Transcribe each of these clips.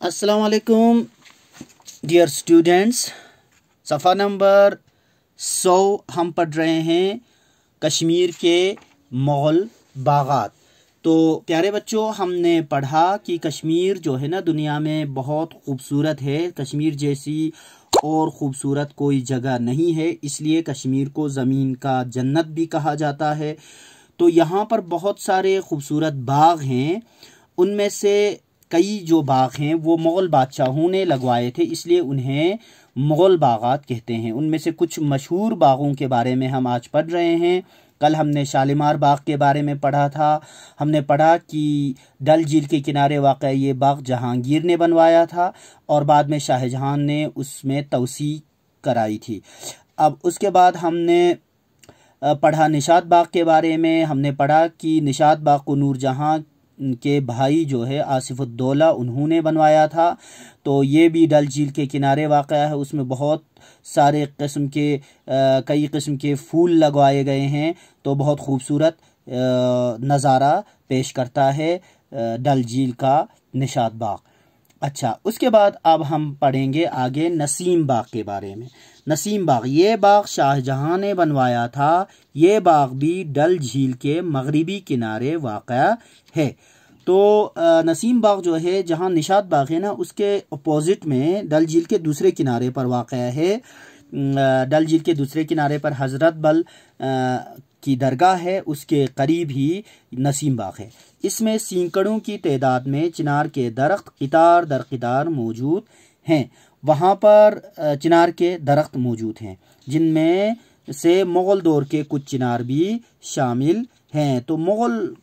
अस्सलाम वालेकुम dear students सफ़ा नंबर सौ हम पढ़ रहे हैं कश्मीर के मुग़ल बागात। तो प्यारे बच्चों, हमने पढ़ा कि कश्मीर जो है ना, दुनिया में बहुत खूबसूरत है। कश्मीर जैसी और ख़ूबसूरत कोई जगह नहीं है, इसलिए कश्मीर को ज़मीन का जन्नत भी कहा जाता है। तो यहाँ पर बहुत सारे खूबसूरत बाग हैं। उनमें से कई जो बाग हैं, वो मुग़ल बादशाहों ने लगवाए थे, इसलिए उन्हें मुग़ल बागात कहते हैं। उनमें से कुछ मशहूर बागों के बारे में हम आज पढ़ रहे हैं। कल हमने शालीमार बाग के बारे में पढ़ा था। हमने पढ़ा कि डल झील के किनारे वाक़ ये बाग जहांगीर ने बनवाया था और बाद में शाहजहां ने उसमें तोसी कराई थी। अब उसके बाद हमने पढ़ा निशात बाग के बारे में। हमने पढ़ा कि निशात बाग को नूरजहाँ के भाई जो है आसिफुद्दौला उन्होंने बनवाया था। तो ये भी डल झील के किनारे वाक़ है। उसमें बहुत सारे किस्म के आ, कई किस्म के फूल लगवाए गए हैं। तो बहुत खूबसूरत नज़ारा पेश करता है डल झील का निशात बाग। अच्छा उसके बाद अब हम पढ़ेंगे आगे नसीम बाग के बारे में। नसीम बाग, ये बाग शाहजहां ने बनवाया था। ये बाग भी डल झील के मगरबी किनारे वाक़ है। तो नसीम बाग जो है, जहाँ निशात बाग है ना, उसके अपोजिट में डल झील के दूसरे किनारे पर वाक़ है। डल झील के दूसरे किनारे पर हज़रत बल की दरगाह है, उसके करीब ही नसीम बाग है। इसमें सीकड़ों की तादाद में चिनार के दरख्त कितार दर कितार मौजूद हैं। वहाँ पर चिनार के दरख्त मौजूद हैं, जिनमें से मुग़ल दौर के कुछ चिनार भी शामिल हैं। तो मुग़ल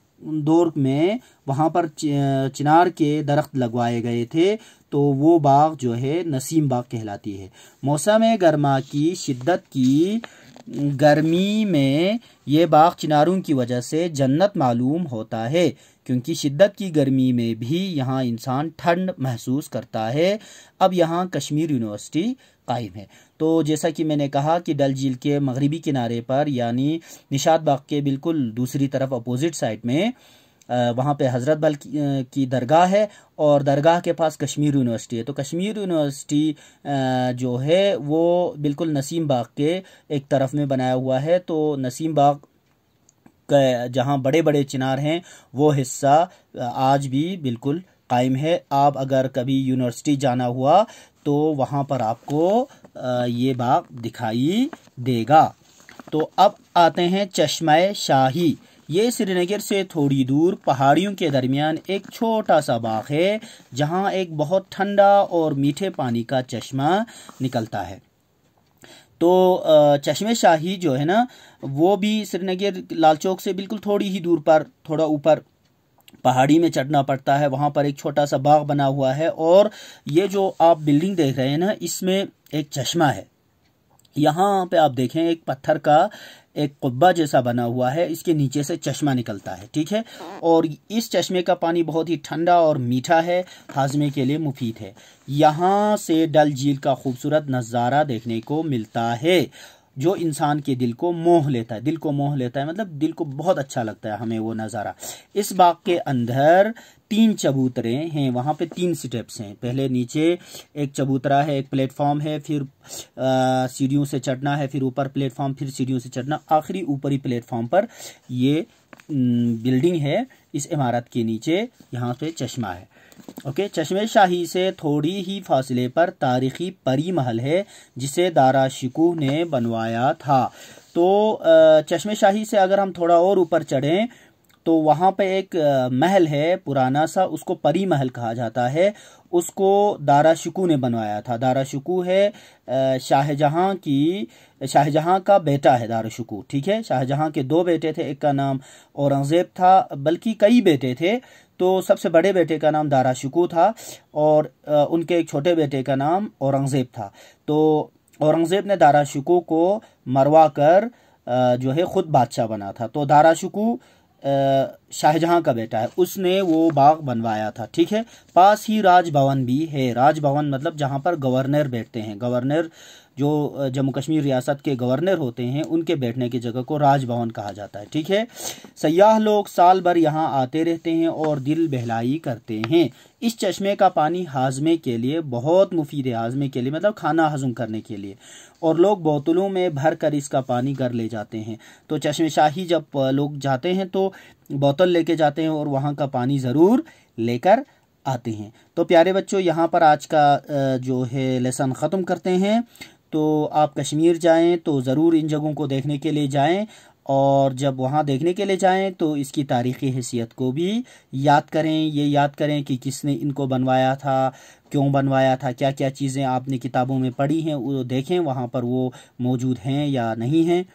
दौर में वहाँ पर चिनार के दरख्त लगवाए गए थे तो वो बाग जो है नसीम बाग कहलाती है। मौसम गर्मा की शिद्दत की गर्मी में ये बाग चिनारों की वजह से जन्नत मालूम होता है, क्योंकि शिद्दत की गर्मी में भी यहाँ इंसान ठंड महसूस करता है। अब यहाँ कश्मीर यूनिवर्सिटी कायम है। तो जैसा कि मैंने कहा कि डल झील के मगरबी किनारे पर, यानी निशात बाग के बिल्कुल दूसरी तरफ़ अपोजिट साइड में वहाँ पे हज़रत बल की दरगाह है और दरगाह के पास कश्मीर यूनिवर्सिटी है। तो कश्मीर यूनिवर्सिटी जो है, वो बिल्कुल नसीम बाग के एक तरफ़ में बनाया हुआ है। तो नसीम बाग जहाँ बड़े बड़े चिनार हैं, वो हिस्सा आज भी बिल्कुल कायम है। आप अगर कभी यूनिवर्सिटी जाना हुआ तो वहाँ पर आपको ये बाग दिखाई देगा। तो अब आते हैं चश्मा शाही। ये श्रीनगर से थोड़ी दूर पहाड़ियों के दरमियान एक छोटा सा बाग है, जहाँ एक बहुत ठंडा और मीठे पानी का चश्मा निकलता है। तो चश्मे शाही जो है ना, वो भी श्रीनगर लाल चौक से बिल्कुल थोड़ी ही दूर पर, थोड़ा ऊपर पहाड़ी में चढ़ना पड़ता है। वहाँ पर एक छोटा सा बाग बना हुआ है और ये जो आप बिल्डिंग देख रहे हैं ना, इसमें एक चश्मा है। यहाँ पे आप देखें, एक पत्थर का एक कुब्बा जैसा बना हुआ है, इसके नीचे से चश्मा निकलता है, ठीक है? और इस चश्मे का पानी बहुत ही ठंडा और मीठा है, हाजमे के लिए मुफीद है। यहाँ से डल झील का खूबसूरत नज़ारा देखने को मिलता है, जो इंसान के दिल को मोह लेता है। दिल को मोह लेता है मतलब दिल को बहुत अच्छा लगता है हमें वो नज़ारा। इस बाग के अंदर तीन चबूतरे हैं, वहाँ पे तीन स्टेप्स हैं। पहले नीचे एक चबूतरा है, एक प्लेटफॉर्म है, फिर सीढ़ियों से चढ़ना है, फिर ऊपर प्लेटफॉर्म फिर सीढ़ियों से चढ़ना। आखिरी ऊपरी प्लेटफॉर्म पर ये बिल्डिंग है, इस इमारत के नीचे, यहाँ पे चश्मा है। ओके, चश्मे शाही से थोड़ी ही फासले पर तारीखी परी महल है, जिसे दारा शिकू ने बनवाया था। तो चश्मे शाही से अगर हम थोड़ा और ऊपर चढ़ें तो वहाँ पे एक महल है, पुराना सा, उसको परी महल कहा जाता है। उसको दारा शिकू ने बनवाया था। दारा शिकू है शाहजहां की, शाहजहां का बेटा है दारा शिकू, ठीक है? शाहजहां के दो बेटे थे, एक का नाम औरंगज़ेब था, बल्कि कई बेटे थे। तो सबसे बड़े बेटे का नाम दारा शिकू था और उनके एक छोटे बेटे का नाम औरंगज़ेब था। तो औरंगज़ेब ने दारा शिकू को मरवा कर जो है, खुद बादशाह बना था। तो दारा शिकू शाहजहां का बेटा है। उसने वो बाग बनवाया था, ठीक है? पास ही राजभवन भी है। राजभवन मतलब जहाँ पर गवर्नर बैठते हैं। गवर्नर जो जम्मू कश्मीर रियासत के गवर्नर होते हैं, उनके बैठने की जगह को राजभवन कहा जाता है, ठीक है? सयाह लोग साल भर यहाँ आते रहते हैं और दिल बहलाई करते हैं। इस चश्मे का पानी हाजमे के लिए, बहुत मुफीद है हाजमे के लिए मतलब खाना हजम करने के लिए। और लोग बोतलों में भर कर इसका पानी घर ले जाते हैं। तो चश्मे शाही जब लोग जाते हैं तो बोतल लेके जाते हैं और वहाँ का पानी ज़रूर लेकर आते हैं। तो प्यारे बच्चों, यहाँ पर आज का जो है लेसन ख़त्म करते हैं। तो आप कश्मीर जाएँ तो ज़रूर इन जगहों को देखने के लिए जाएँ और जब वहाँ देखने के लिए जाएँ तो इसकी तारीख़ी हैसियत को भी याद करें। ये याद करें कि किसने इनको बनवाया था, क्यों बनवाया था क्या क्या चीज़ें आपने किताबों में पढ़ी हैं, वो देखें, वहाँ पर वो मौजूद हैं या नहीं हैं।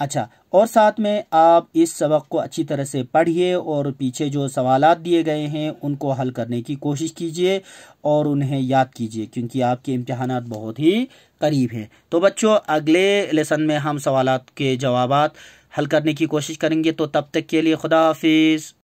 अच्छा और साथ में आप इस सबक को अच्छी तरह से पढ़िए और पीछे जो सवाल दिए गए हैं, उनको हल करने की कोशिश कीजिए और उन्हें याद कीजिए, क्योंकि आपके इम्तहान बहुत ही करीब हैं। तो बच्चों, अगले लेसन में हम सवाल के जवाब हल करने की कोशिश करेंगे। तो तब तक के लिए खुदा हाफिज़।